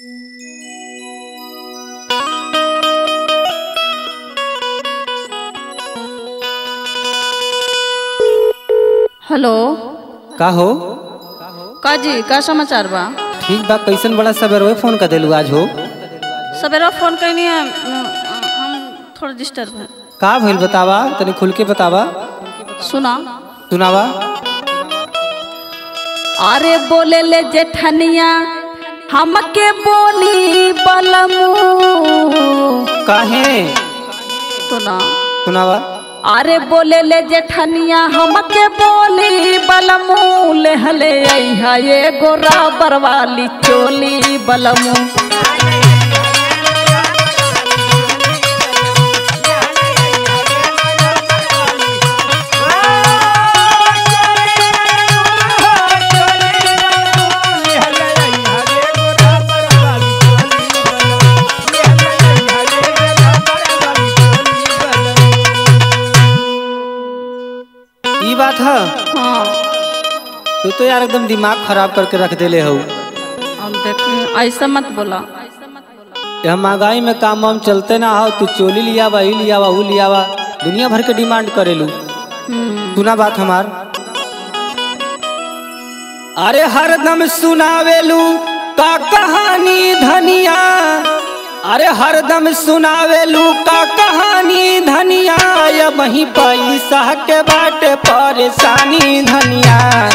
Hello. का हो का जी का समाचार बा? ठीक बा कैसन बड़ा सवेरे फ़ोन कर देलू आज हो? सवेरा फ़ोन कैनी हम थोड़ा डिस्टर्ब है। का भइल बतावा? तनी खुल के बतावा। सुना। सुनावा। अरे बोले ले जेठनिया हमके बोली बलमू। कहे? सुना। सुनावा अरे बोले ले जेठनिया हमके बोली बलमू। ले हले आई ये गोरा बरवाली चोली बलमू। तू तो यार एकदम दिमाग खराब करके रख देले हो। ऐसा मत बोला। यह महँगाई में काम वाम चलते ना हो तू चोली लिया लियावा ई लियावा ऊ लियावा दुनिया भर के डिमांड करेलू। हम्म, सुना बात हमार। अरे हरदम सुनावेलू का कहानी धनिया। अरे हरदम सुनावेलू का कहानी धनिया। या वही पैसा के बाटे परेशानी धनिया।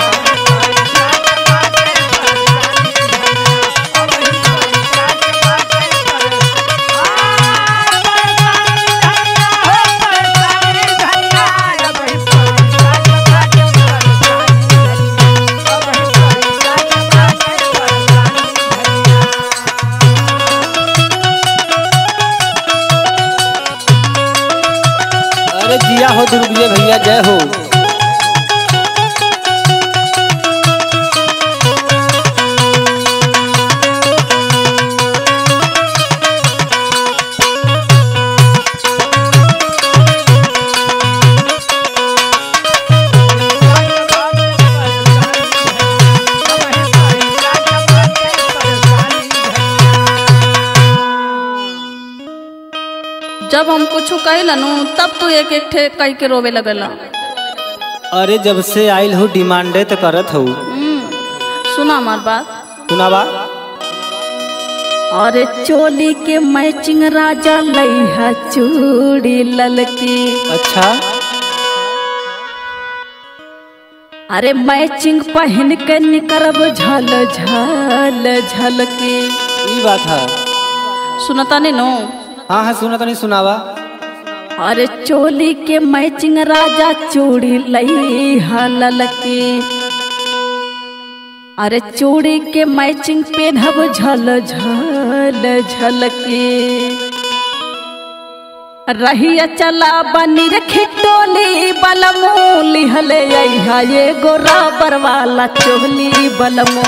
जिया हो दुर्गे भैया जय हो। जब हम कुछ कहलनु तब तू एक एक ठे कह के रोवे लगला। अरे जब से आइल हो डिमांडे तो करत हो हम्म, सुना हमार बात। सुनावा अरे चोली के मैचिंग राजा लइहा चूड़ी ललकी। अच्छा। अरे मैचिंग पहन के निकरब झल झल झलकी। ई बात है। सुनता नहीं नो हाँ हाँ सुना तो नहीं, सुनावा। अरे चोली के मैचिंग राजा चूड़ी लइहा ललकी अरे चूड़ी के मैचिंग पेनहब झल झल झलकी। रहिया चला बनी रखी टोली, बलमू लिहले ये गोरा बरवाला चोली बलमू।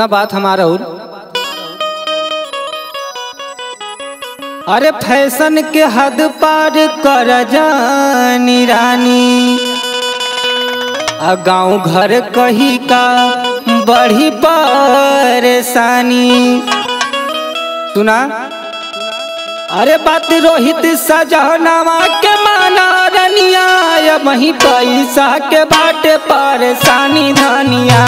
सुना बात हमारा और। अरे फ़ैशन के हद पार कर जानी रानी। गाँव घर कही का बड़ी परेशानी। सुना? अरे बात रोहित सजनावा के माना रनिया वही पैसा के बाटे परेशानी धनिया